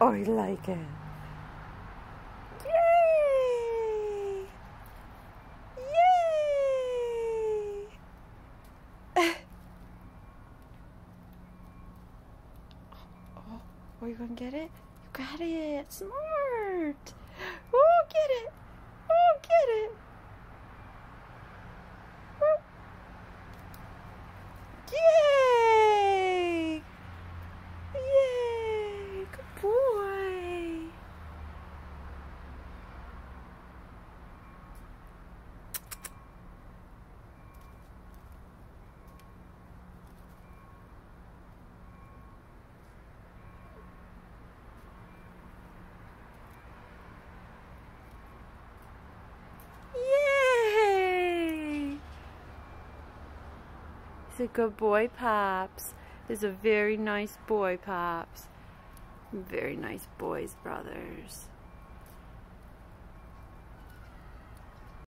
Oh, you like it? Yay! Yay! oh, are you gonna get it? You got it! Smart! Oh, get it! Oh, get it! He's a good boy, Pops. He's a very nice boy, Pops. Very nice boys, brothers.